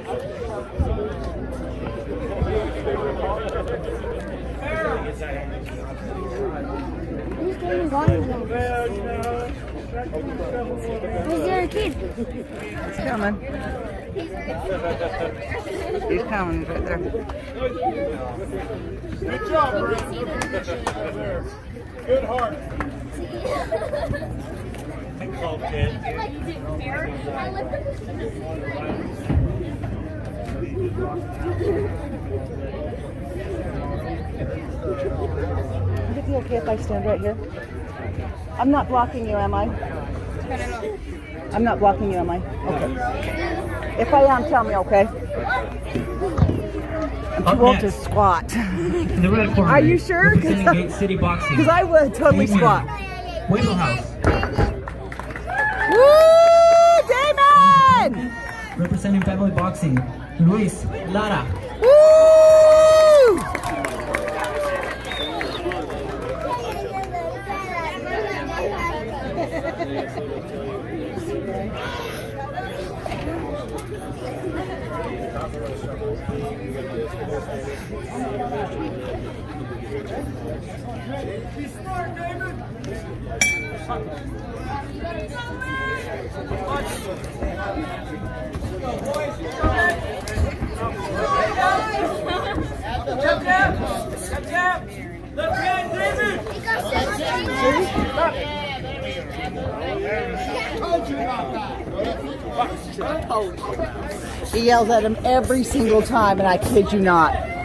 Who's doing volleyball? Where's the other kid? He's coming. He's coming. Right there. Good job, Brandon. Good heart. Called kid. Would it be okay if I stand right here? I'm not blocking you, am I? I'm not blocking you, am I? Okay. If I am, tell me, okay? I'm too old to squat. The red corner. Are you sure? Representing City Boxing. Because I would totally squat. Wavell House. Woo! Damin! Representing Family Boxing. Luiz Lara. Uh! Start, David! He yells at him every single time, and I kid you not.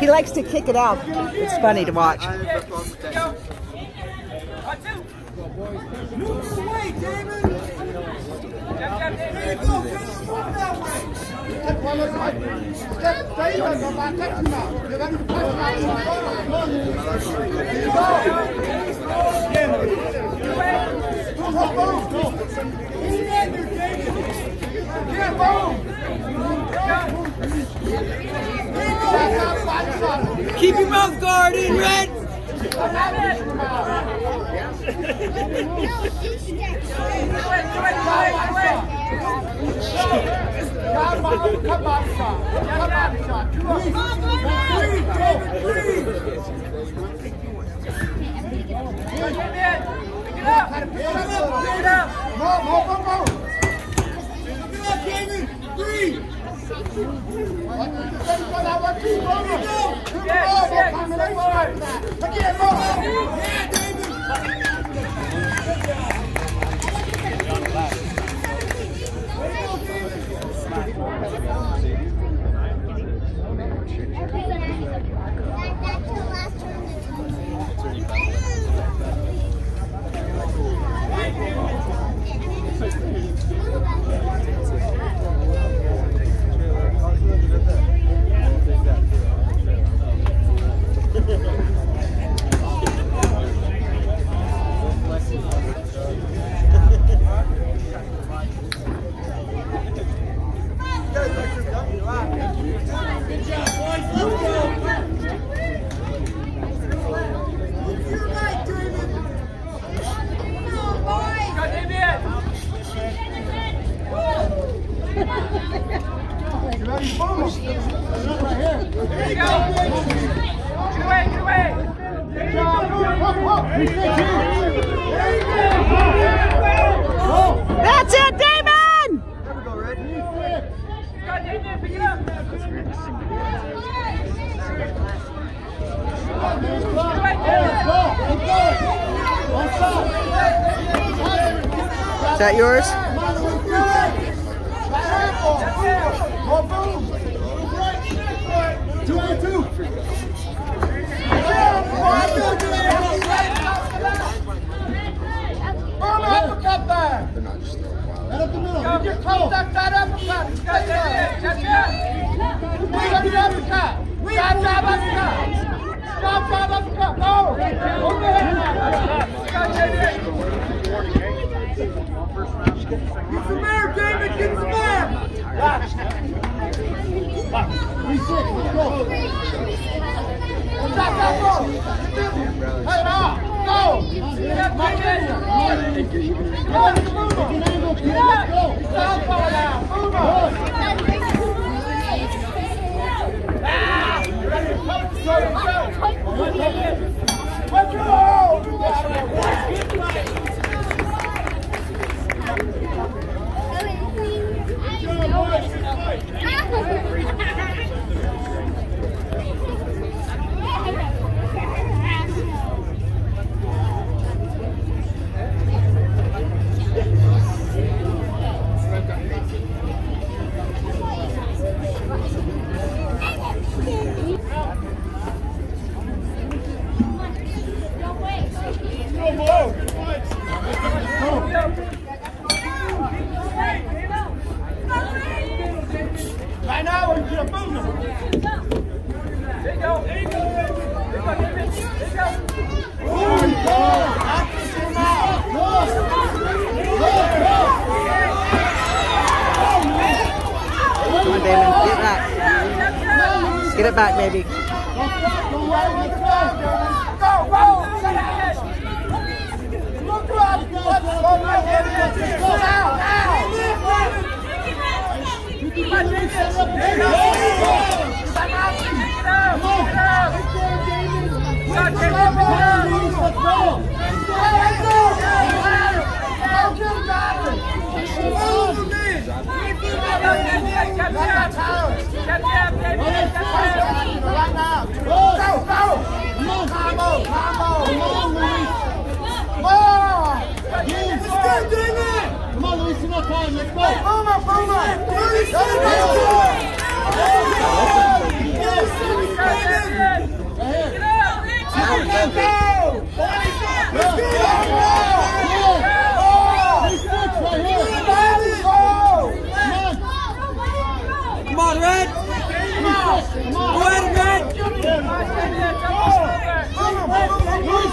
He likes to kick it out. It's funny to watch. Keep your mouth guard in, Red. That's that yours? They're not just throwing wild. Right up the middle. You get close. That, that uppercut. Stay there. Wait up the uppercut. Stop, stop, uppercut. Stop, stop, uppercut. No. Overhead. Get some air, David. Get some air. Three six. Let's go. Stop, go. Get it back, baby. Go! Look up! Go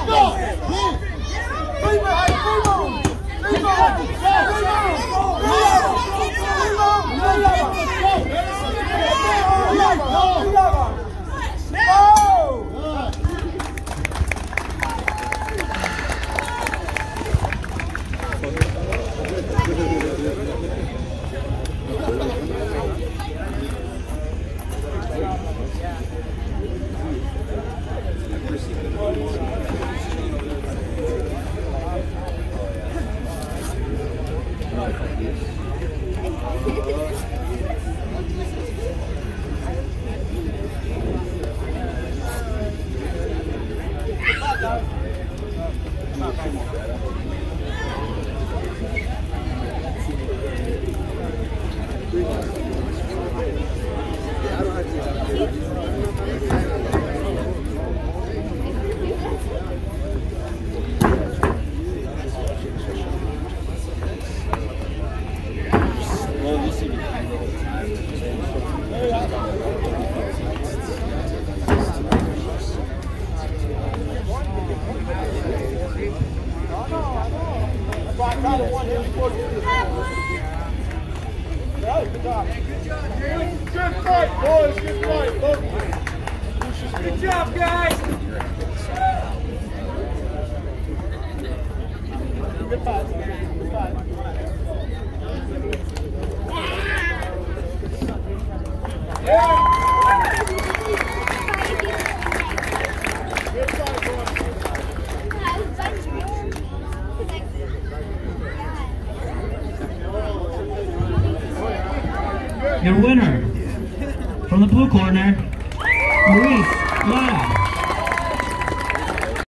Primo! Primo! Primo! Primo! Primo! Good boys. Good job, guys. Corner.